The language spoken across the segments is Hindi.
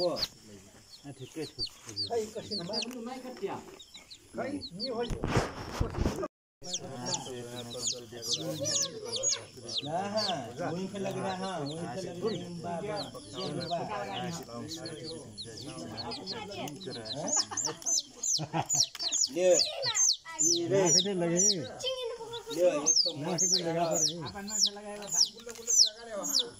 को ठिकै छु खै कसिन मै खटिया खै नि हो ना हां वहीं पे लग रहा हां वहीं पे लग रहा बाबा ये ये रे लगे ये ये नाक पे लगा पर अपन में से लगाएगा गुल्ला गुल्ला से लगा रहे हो हां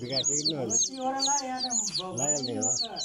बिगाएको लाग्यो नि हो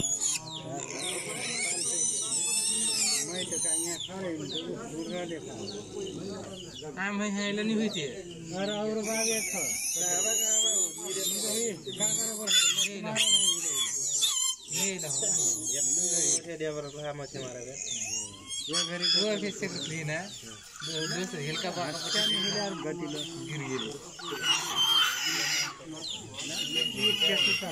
काम है है लनी हुई थी और और बाग एक था आवा आवा मेरे मुंह का कर पर नहीं ना ये दिया पर भा मत मारा गए ये घरी दो के से क्लीन है दो दो से हल्का क्या नहीं यार गटिल गिर गिर ये कैसे था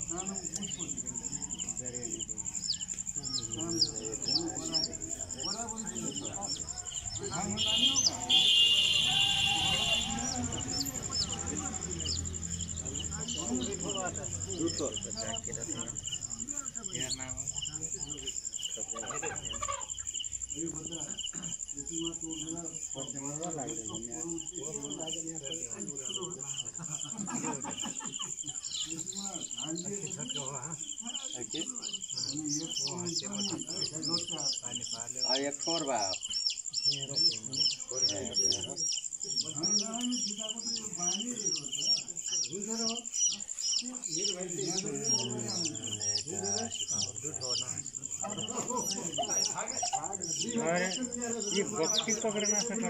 Gracias. एक फोर भा ये बक्सी पकड़ना सका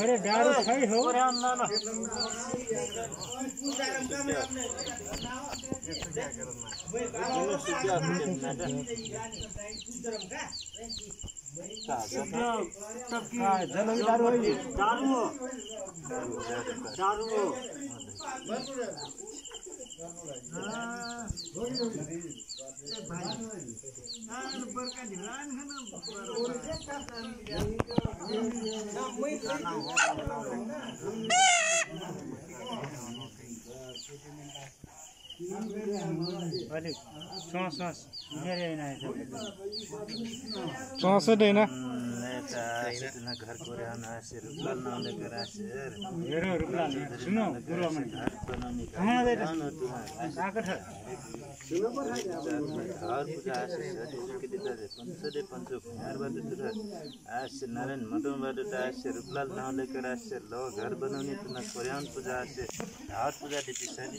अरे दारू खाई हो जनम हाँ, दारू दारू दारू Ah, berkandilan ah, ah. kan. Ya, mungkin. Ya, mungkin. Ya, mungkin. Ya, mungkin. Ya, mungkin. Ya, mungkin. Ya, mungkin. अलिक सोच सोच मेरै छ नारायण मदनबाट त आश्य रूपलाल नाउलेको राश्य ल घर बनाउने त न कोर्याउन पूजा आश्य हात पूजा दिपिसाली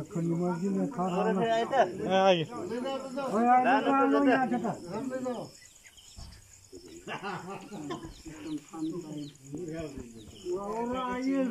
এখন মসজিদে খারাপ ওরা আইল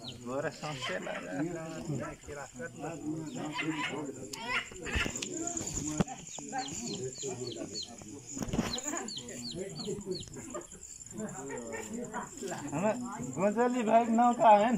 गएर गोजली भाइ नौका होइन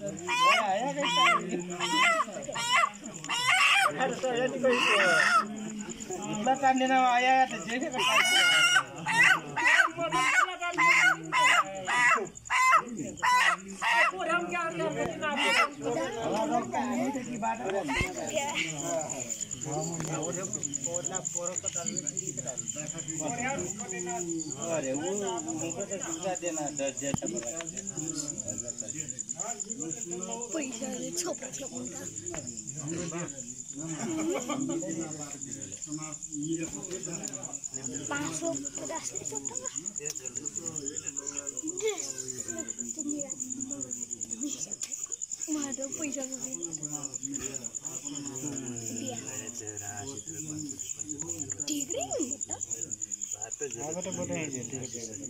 इतना टाइम देना आया है तो जेल अरे वो तो देना दर्जा पैसाले छोप्रा छोप्नु पाँच सौ पचासले छोप्नु पैसा टिग्रै हुन्छ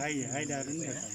hai hai darin datang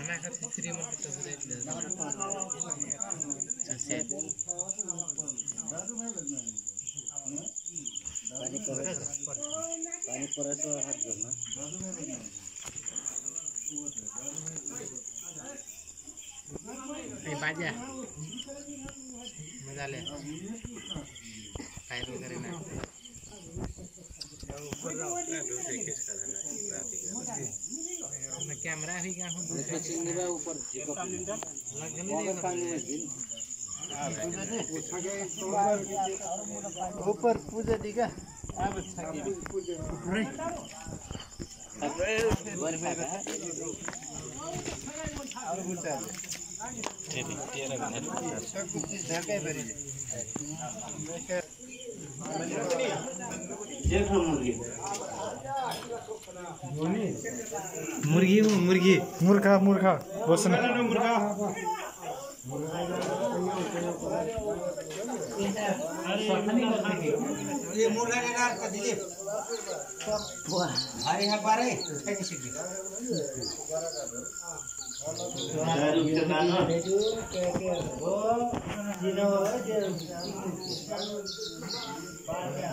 আমার কাছে থ্রি মতো টাকা দিলে আছে পানি পরে পানি পরে তো হাত ধর না बाजा मजा ले फायर वगैरह ना ऊपर किसका धंधा कैमरा भी क्या हूं दूसरा चीज में ऊपर झुको लग नहीं ऊपर पूजा दिगा अब अच्छा पूजा अरे बर में और बोलता है तेरी तेरा घर सब कुछ ढके भरी जय प्रभु जी मुर्गी हूँ मुर्गी मुर्गा मुर्गा बोसन मुर्गा ये है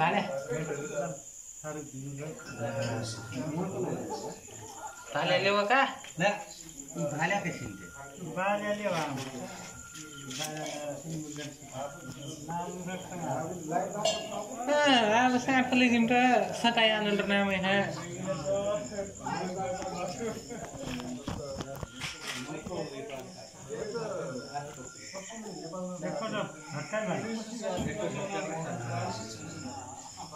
भाले भाले लेवा का ले भाले के सिंदे भाले लेवा अब साफले जिम्ट सटाइ आनन्द नाम है, देखो न झट्टै भाइ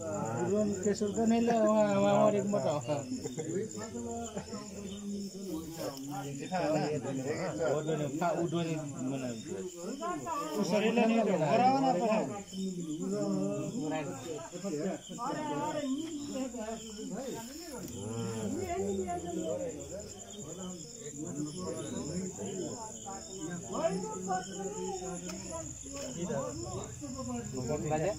Belum ke surga tau. mana? nih, orang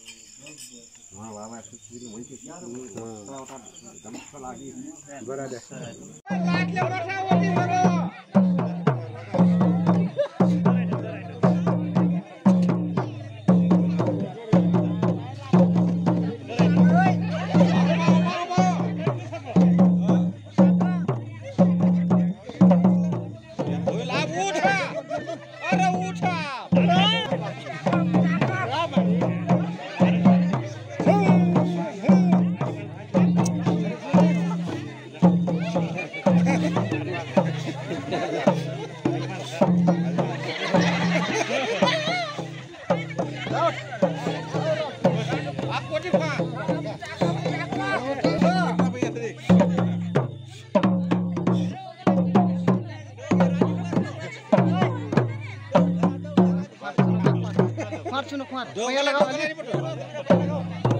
वा वा वा सुचिन हुन्छ एकदम लागि बराबर लाग्यो चुनो खुआ दो लगाओ